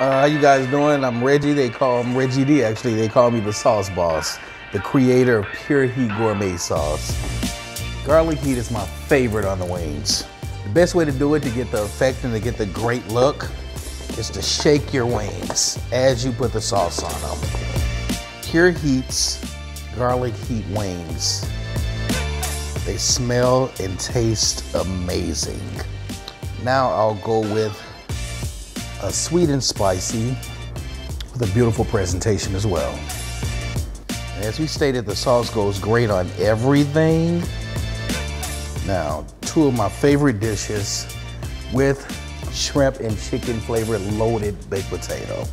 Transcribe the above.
Uh, how you guys doing? I'm Reggie. They call him Reggie D. Actually, they call me the Sauce Boss, the creator of Pure Heat Gourmet Sauce. Garlic heat is my favorite on the wings. The best way to do it to get the effect and to get the great look is to shake your wings as you put the sauce on them. Pure Heat's garlic heat wings. They smell and taste amazing. Now I'll go with a sweet and spicy with a beautiful presentation as well. As we stated, the sauce goes great on everything. Now, two of my favorite dishes with shrimp and chicken flavored loaded baked potato.